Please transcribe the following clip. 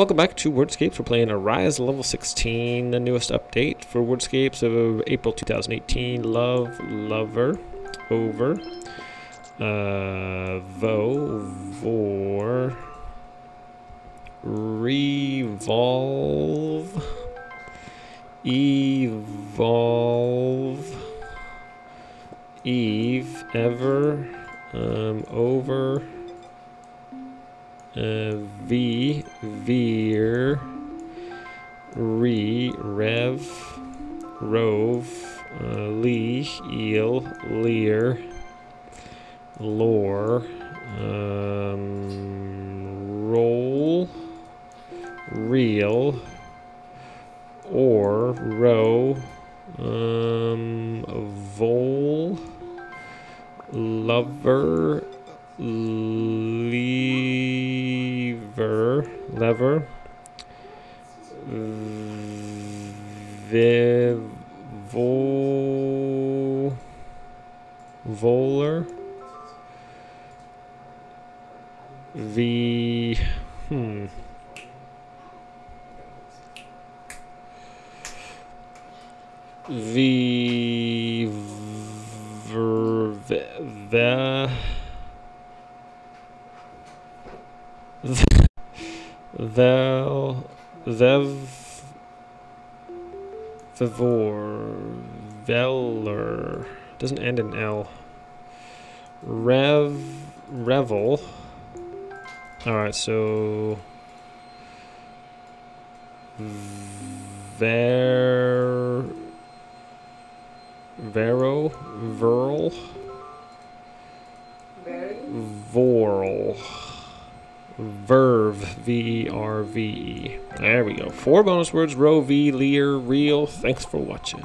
Welcome back to Wordscapes. We're playing Arise level 16, the newest update for Wordscapes of April 2018. Love, lover, over, uh, vo, vor, revolve, evolve, eve, ever, um, over, V, veer, re, rev, rove, uh, lee, eel, lore, um, roll, reel, or, row, um, vole, lover, lever, lever, vivol, volar, v, hmm. V, ver, ve, Vel, Vev, Vivor, Veller, doesn't end in L. Rev, Revel. Alright, so. Ver. Vero, Verl, Vorl. Verve, V E R V E. There we go. Four bonus words row, V, leer, real. Thanks for watching.